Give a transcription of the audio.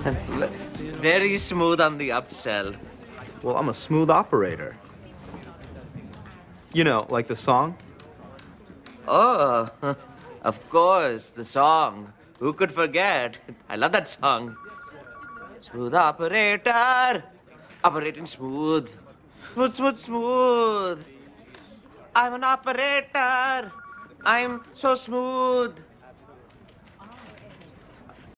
Very smooth on the upsell. Well, I'm a smooth operator. You know, like the song? Oh, of course, the song. Who could forget? I love that song. Smooth operator, operating smooth. Smooth, smooth, smooth. I'm an operator. I'm so smooth.